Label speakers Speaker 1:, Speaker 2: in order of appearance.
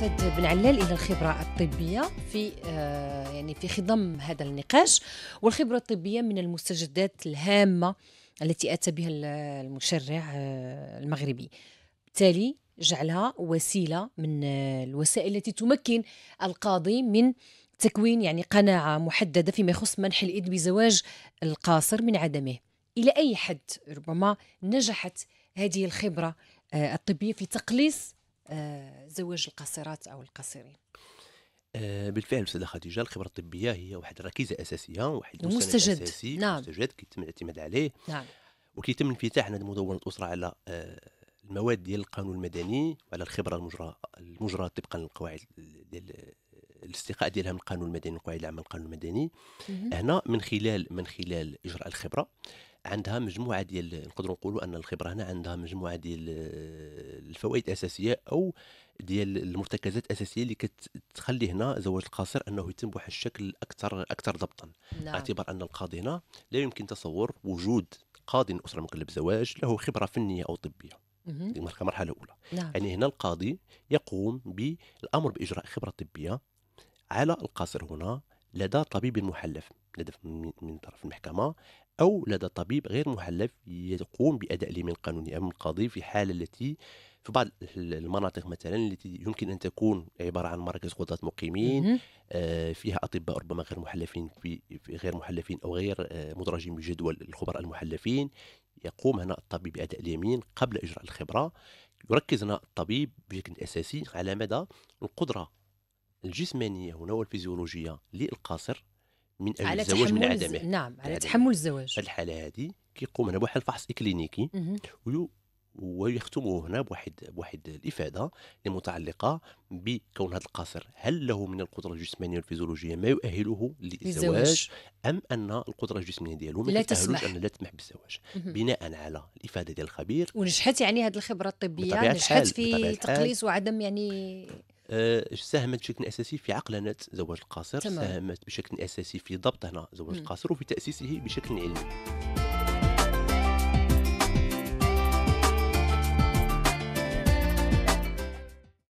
Speaker 1: أستاذ بن علال إلى الخبرة الطبية في آه، يعني في خضم هذا النقاش والخبرة الطبية من المستجدات الهامة التي أتى بها المشرع آه، المغربي. بالتالي جعلها وسيلة من آه، الوسائل التي تمكن القاضي من تكوين يعني قناعة محددة فيما يخص منح الاذن بزواج القاصر من عدمه. إلى أي حد ربما نجحت هذه الخبرة الطبية في تقليص زواج القاصرات أو القاصرين.
Speaker 2: آه، بالفعل أستاذة خديجة الخبرة الطبية هي واحد الركيزة أساسية واحد
Speaker 1: مستجد
Speaker 2: اساسي
Speaker 1: نعم.
Speaker 2: مستجد كيتم الاعتماد عليه.
Speaker 1: نعم.
Speaker 2: وكيتم الانفتاح على مدونة الأسرة على آه، المواد ديال القانون المدني وعلى الخبرة المجرى المجرى طبقا للقواعد ديال الاستقاء ديالها من القانون المدني القواعد العامة للقانون المدني. هنا من خلال من خلال إجراء الخبرة عندها مجموعة ديال نقدروا نقولوا أن الخبرة هنا عندها مجموعة ديال الفوائد الأساسية أو ديال المرتكزات الأساسية اللي كتخلي هنا زواج القاصر أنه يتم بواحد الشكل أكثر أكثر ضبطا. نعم. اعتبار أن القاضي هنا لا يمكن تصور وجود قاضي من أسرة مكلف بالزواج له خبرة فنية أو طبية. مرحله أولى.
Speaker 1: نعم.
Speaker 2: يعني هنا القاضي يقوم بالأمر بإجراء خبرة طبية على القاصر هنا لدى طبيب محلف لدى من طرف المحكمة أو لدى طبيب غير محلف يقوم بأداء اليمين القانوني. أمام القاضي في حالة التي في بعض المناطق مثلا التي يمكن أن تكون عبارة عن مراكز قضاة مقيمين آه فيها أطباء ربما غير محلفين في غير محلفين أو غير آه مدرجين بجدول الخبراء المحلفين. يقوم هنا الطبيب بأداء اليمين قبل إجراء الخبرة. يركز هنا الطبيب بشكل أساسي على مدى القدرة الجسمانية هنا والفيزيولوجية للقاصر من أجل على الزواج من عدمه.
Speaker 1: نعم على تحمل الزواج.
Speaker 2: في الحالة هذه كيقوم هنا بواحد الفحص اكلينيكي ويختمه هنا بواحد بواحد الإفادة المتعلقة بكون هذا القاصر هل له من القدرة الجسمانية والفيزيولوجية ما يؤهله للزواج أم أن القدرة الجسمانيه ديالو
Speaker 1: ما تسمح.
Speaker 2: أن لا تسمح بالزواج؟ بناء على الإفادة ديال الخبير.
Speaker 1: ونجحت يعني هذه الخبرة الطبية نجحت في تقليص وعدم يعني
Speaker 2: آه، ساهمت بشكل أساسي في عقلنه زواج القاصر. ساهمت بشكل أساسي في ضبط هنا زواج القاصر وفي تأسيسه بشكل علمي.